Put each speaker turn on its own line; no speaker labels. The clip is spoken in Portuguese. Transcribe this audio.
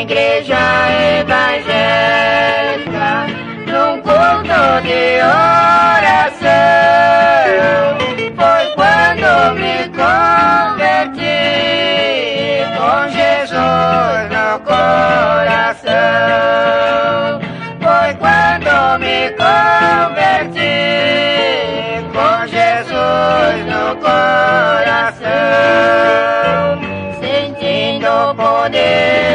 da igreja evangélica num culto de oração. Foi quando me converti com Jesus no coração. Foi quando me converti com Jesus no coração. Sentindo o poder.